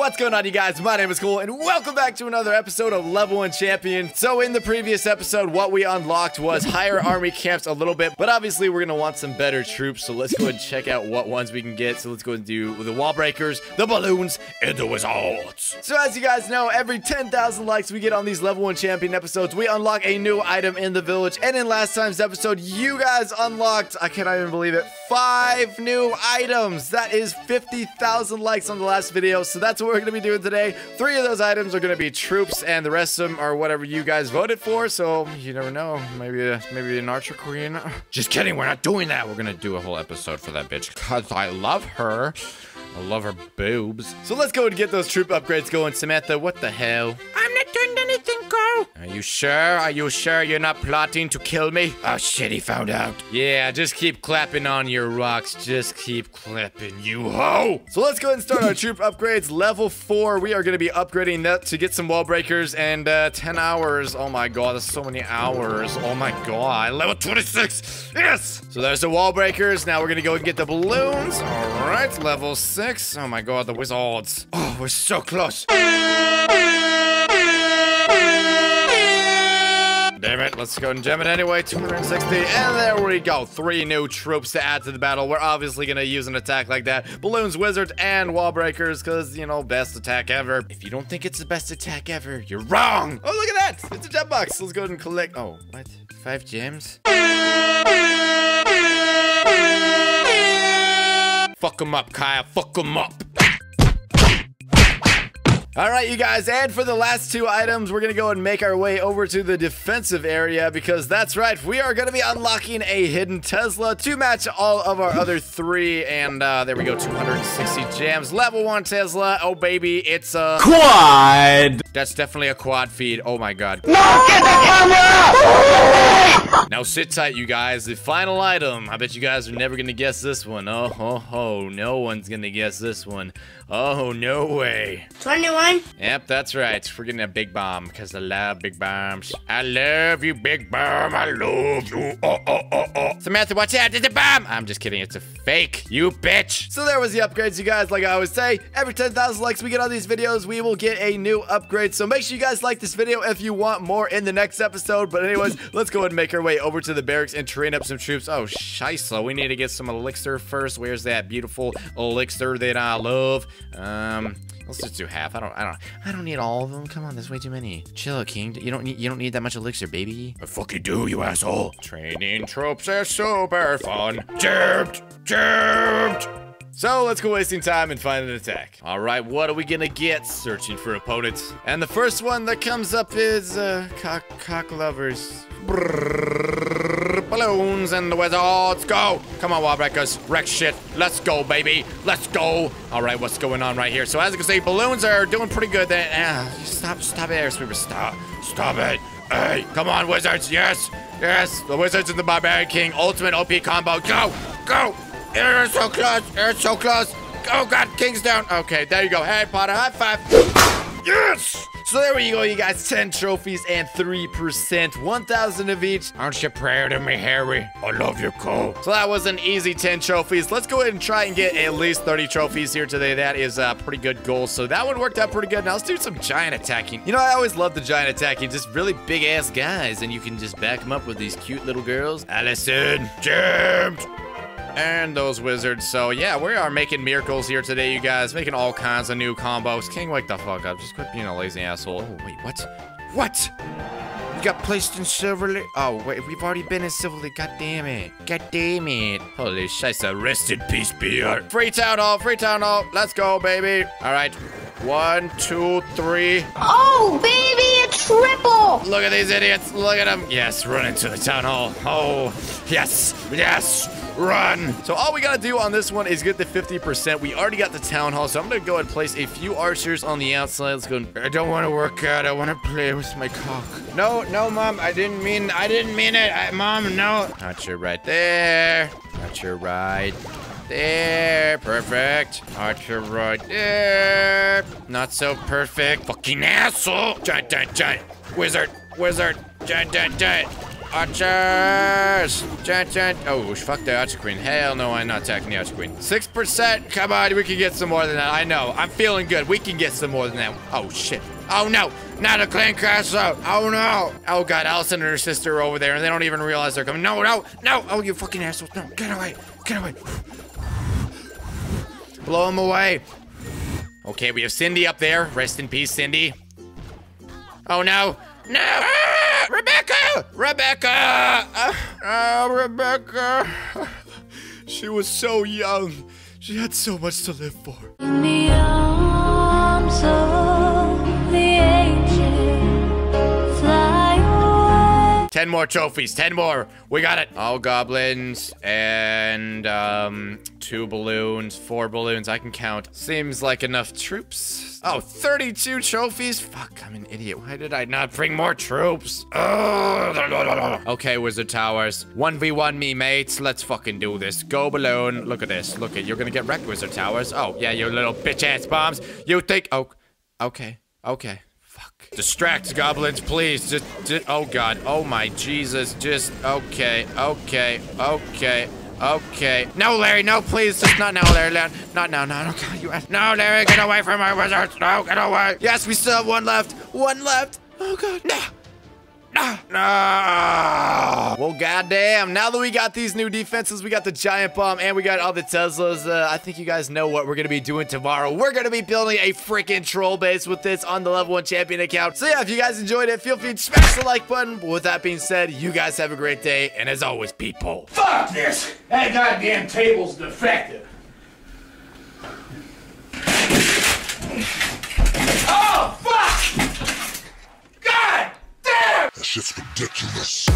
What's going on, you guys? My name is Cole, and welcome back to another episode of Level 1 Champion. So, in the previous episode, what we unlocked was higher army camps a little bit, but obviously, we're going to want some better troops. So, let's go and check out what ones we can get. So, let's go and do the wall breakers, the balloons, and the wizards. So, as you guys know, every 10,000 likes we get on these Level 1 Champion episodes, we unlock a new item in the village. And in last time's episode, you guys unlocked, I cannot even believe it, five new items. That is 50,000 likes on the last video. So, that's what we're going to be doing today. Three of those items are going to be troops, and the rest of them are whatever you guys voted for. So you never know. Maybe maybe an archer queen. Just kidding. We're not doing that. We're going to do a whole episode for that bitch because I love her. I love her boobs. So let's go and get those troop upgrades going. Samantha, what the hell? Are you sure? Are you sure you're not plotting to kill me? Oh shit, he found out. Yeah, just keep clapping on your rocks. Just keep clapping, you ho! So let's go ahead and start our troop upgrades. Level 4, we are going to be upgrading that to get some wall breakers and uh, 10 hours. Oh my god, that's so many hours. Oh my god. Level 26! Yes! So there's the wall breakers. Now we're going to go and get the balloons. Alright, level 6. Oh my god, the wizards. Oh, we're so close. Damn it, let's go and gem it anyway. 260, and there we go. Three new troops to add to the battle. We're obviously gonna use an attack like that. Balloons, wizards, and wall breakers, because, you know, best attack ever. If you don't think it's the best attack ever, you're wrong. Oh, look at that. It's a gem box. Let's go and collect. Oh, what? Five gems? Fuck him up, Kyle. Fuck him up. All right, you guys, and for the last two items, we're gonna go and make our way over to the defensive area because that's right, we are gonna be unlocking a hidden Tesla to match all of our other three, and uh, there we go, 260 gems, level one Tesla. Oh baby, it's a Quad. that's definitely a quad feed. Oh my god. No, get the camera! Now sit tight, you guys. The final item. I bet you guys are never gonna guess this one. Oh ho ho, no one's gonna guess this one. Oh no way. 21? Yep, that's right. We're getting a big bomb because I love big bombs. I love you, big bomb. I love you. Oh, oh, oh, oh. Samantha, watch out. It's a bomb. I'm just kidding. It's a fake. You bitch. So there was the upgrades, you guys. Like I always say, every 10,000 likes we get on these videos, we will get a new upgrade. So make sure you guys like this video if you want more in the next episode. But anyways, let's go ahead and make our way over to the barracks and train up some troops. Oh, scheisse. We need to get some elixir first. Where's that beautiful elixir that I love? Um... Let's just do half. I don't. I don't. I don't need all of them. Come on, there's way too many. Chill, King. You don't need. You don't need that much elixir, baby. I fucking do, you asshole. Training tropes are super fun. Jumped. Jumped. So let's go wasting time and find an attack. All right, what are we gonna get? Searching for opponents. And the first one that comes up is uh, cock cock lovers. Brrrr, balloons and the wizards. Go! Come on, wall breakers. Wreck shit. Let's go, baby. Let's go. All right, what's going on right here? So as you can see, balloons are doing pretty good. Then uh, stop, stop it, air sweeper. Stop, stop it. Hey, come on, wizards. Yes, yes. The wizards and the barbarian king. Ultimate OP combo. Go, go. You're so close. You're so close. Oh God, king's down. Okay, there you go. Harry Potter, high five. Yes! So there we go, you guys. 10 trophies and 3%. 1,000 of each. Aren't you proud of me, Harry? I love you, Cole. So that was an easy 10 trophies. Let's go ahead and try and get at least 30 trophies here today. That is a pretty good goal. So that one worked out pretty good. Now let's do some giant attacking. You know, I always love the giant attacking. Just really big ass guys. And you can just back them up with these cute little girls. Allison, jumped. And those wizards. So yeah, we are making miracles here today, you guys. Making all kinds of new combos. King, wake the fuck up. Just quit being a lazy asshole. Oh, wait, what? What? We got placed in Silver Oh, wait, we've already been in Silver God damn it. God damn it. Holy scheisse. Rest in peace, Beer. Free town hall, free town hall. Let's go, baby. All right. One, two, three. Oh, baby, triple! Look at these idiots. Look at them. Yes, run into the town hall. Oh, yes, yes, run. So all we gotta do on this one is get the 50%. We already got the town hall, so I'm gonna go ahead and place a few archers on the outside. Let's go. and- I don't want to work out. I want to play with my cock. No, no, mom. I didn't mean. I didn't mean it. I, mom, no. Archer right there. Archer right there. Perfect. Archer right there. Not so perfect. Fucking asshole. Giant, giant, giant. Wizard, wizard. Giant, giant, giant. Archers! Dun, dun. Oh, fuck the Archer Queen. Hell no, I'm not attacking the Archer Queen. 6%? Come on, we can get some more than that. I know. I'm feeling good. We can get some more than that. Oh, shit. Oh, no. Not a clan castle. Oh, no. Oh, God. Allison and her sister are over there, and they don't even realize they're coming. No, no, no. Oh, you fucking assholes. No, get away. Get away. Blow them away. Okay, we have Cindy up there. Rest in peace, Cindy. Oh, no. No! Ah, Rebecca! Rebecca! Ah, Rebecca! She was so young. She had so much to live for. 10 more trophies. 10 more. We got it. All goblins and um, two balloons, four balloons. I can count. Seems like enough troops. Oh, 32 trophies. Fuck, I'm an idiot. Why did I not bring more troops? Okay, Wizard Towers. 1v1 me, mates. Let's fucking do this. Go balloon. Look at this. Look at You're gonna get wrecked, Wizard Towers. Oh, yeah, you little bitch-ass bombs. You think... Oh, okay. Okay. Fuck. Distract goblins, please. Just, just, oh god. Oh my Jesus. Just, okay, okay, okay, okay. No, Larry, no, please. Just not now, Larry. Larry. Not now, no, no, God, you No, Larry, get away from my wizards. No, get away. Yes, we still have one left. One left. Oh god. No. No. Well, goddamn. Now that we got these new defenses, we got the giant bomb and we got all the Teslas. Uh, I think you guys know what we're going to be doing tomorrow. We're going to be building a freaking troll base with this on the level one champion account. So yeah, if you guys enjoyed it, feel free to smash the like button. But with that being said, you guys have a great day. And as always, people. Fuck this! That goddamn table's defective. Oh, fuck! That shit's ridiculous.